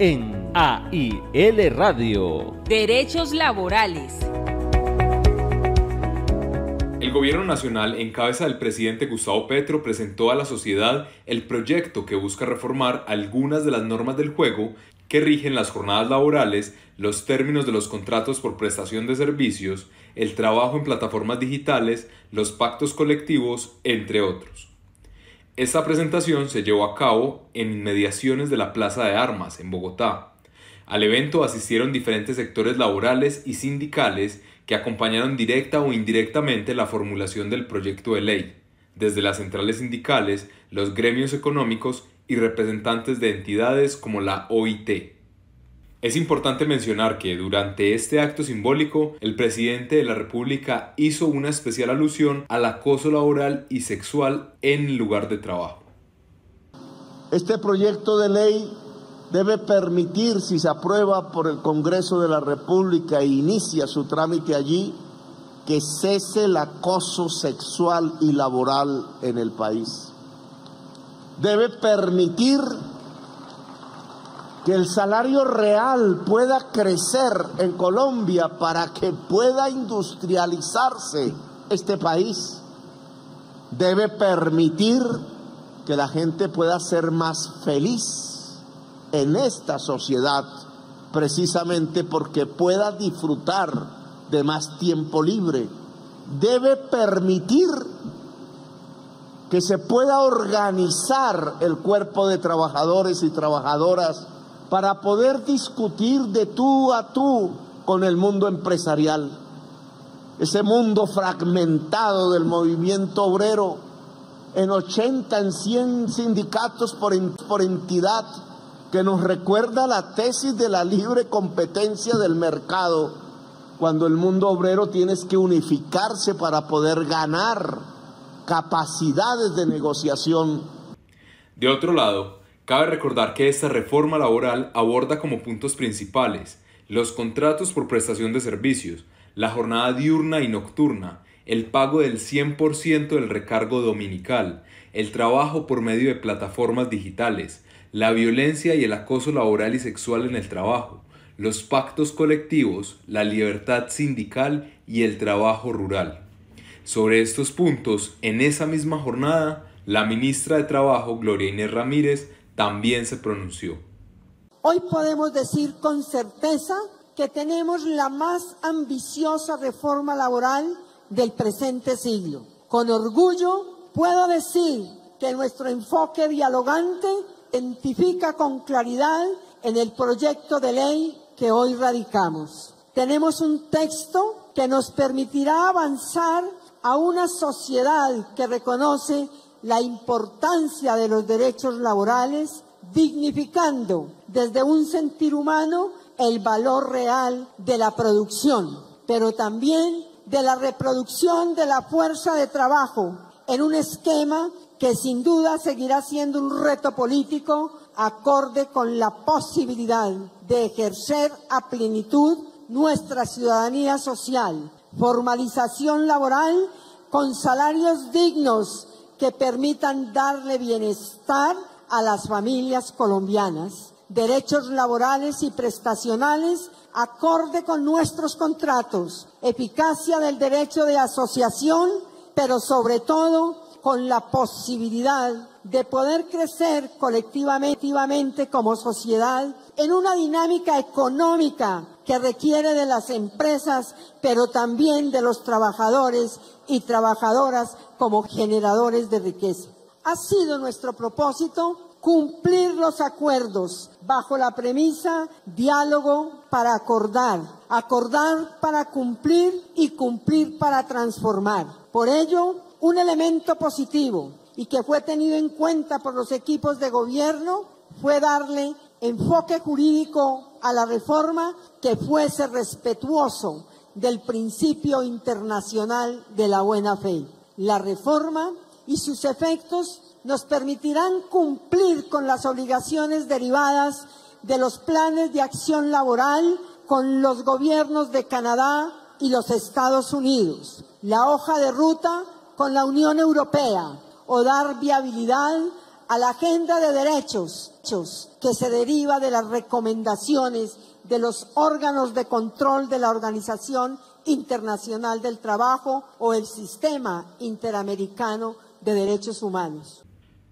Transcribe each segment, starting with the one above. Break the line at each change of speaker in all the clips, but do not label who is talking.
en AIL Radio.
Derechos laborales.
El gobierno nacional, en cabeza del presidente Gustavo Petro, presentó a la sociedad el proyecto que busca reformar algunas de las normas del juego que rigen las jornadas laborales, los términos de los contratos por prestación de servicios, el trabajo en plataformas digitales, los pactos colectivos, entre otros. Esta presentación se llevó a cabo en inmediaciones de la Plaza de Armas, en Bogotá. Al evento asistieron diferentes sectores laborales y sindicales que acompañaron directa o indirectamente la formulación del proyecto de ley, desde las centrales sindicales, los gremios económicos y representantes de entidades como la OIT. Es importante mencionar que durante este acto simbólico el presidente de la República hizo una especial alusión al acoso laboral y sexual en lugar de trabajo.
Este proyecto de ley debe permitir, si se aprueba por el Congreso de la República e inicia su trámite allí, que cese el acoso sexual y laboral en el país debe permitir que el salario real pueda crecer en Colombia para que pueda industrializarse este país. Debe permitir que la gente pueda ser más feliz en esta sociedad, precisamente porque pueda disfrutar de más tiempo libre. Debe permitir que se pueda organizar el cuerpo de trabajadores y trabajadoras para poder discutir de tú a tú con el mundo empresarial. Ese mundo fragmentado del movimiento obrero en 80, en 100 sindicatos por, entidad, que nos recuerda la tesis de la libre competencia del mercado, cuando el mundo obrero tiene que unificarse para poder ganar capacidades de negociación.
De otro lado, cabe recordar que esta reforma laboral aborda como puntos principales los contratos por prestación de servicios, la jornada diurna y nocturna, el pago del 100% del recargo dominical, el trabajo por medio de plataformas digitales, la violencia y el acoso laboral y sexual en el trabajo, los pactos colectivos, la libertad sindical y el trabajo rural. Sobre estos puntos, en esa misma jornada, la ministra de Trabajo, Gloria Inés Ramírez, también se pronunció.
Hoy podemos decir con certeza que tenemos la más ambiciosa reforma laboral del presente siglo. Con orgullo puedo decir que nuestro enfoque dialogante identifica con claridad en el proyecto de ley que hoy radicamos. Tenemos un texto que nos permitirá avanzar a una sociedad que reconoce la importancia de los derechos laborales, dignificando desde un sentir humano el valor real de la producción, pero también de la reproducción de la fuerza de trabajo en un esquema que sin duda seguirá siendo un reto político acorde con la posibilidad de ejercer a plenitud nuestra ciudadanía social formalización laboral con salarios dignos que permitan darle bienestar a las familias colombianas, derechos laborales y prestacionales acorde con nuestros contratos, eficacia del derecho de asociación, pero sobre todo con la posibilidad de poder crecer colectivamente como sociedad en una dinámica económica que requiere de las empresas, pero también de los trabajadores y trabajadoras como generadores de riqueza. Ha sido nuestro propósito cumplir los acuerdos bajo la premisa diálogo para acordar, acordar para cumplir y cumplir para transformar. Por ello, un elemento positivo y que fue tenido en cuenta por los equipos de gobierno fue darle enfoque jurídico a la reforma que fuese respetuoso del principio internacional de la buena fe. La reforma y sus efectos nos permitirán cumplir con las obligaciones derivadas de los planes de acción laboral con los gobiernos de Canadá y los Estados Unidos, la hoja de ruta con la Unión Europea o dar viabilidad a la agenda de derechos que se deriva de las recomendaciones de los órganos de control de la Organización Internacional del Trabajo o el Sistema Interamericano de Derechos Humanos.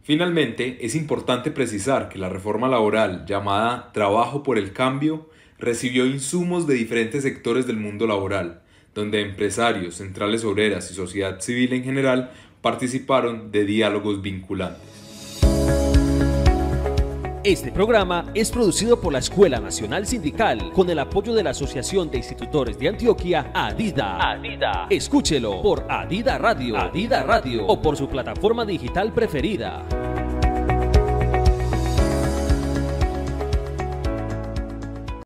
Finalmente, es importante precisar que la reforma laboral llamada Trabajo por el Cambio recibió insumos de diferentes sectores del mundo laboral, donde empresarios, centrales obreras y sociedad civil en general participaron de diálogos vinculantes.
Este programa es producido por la Escuela Nacional Sindical con el apoyo de la Asociación de Institutores de Antioquia, Adida. Adida. Escúchelo por Adida Radio, Adida Radio o por su plataforma digital preferida.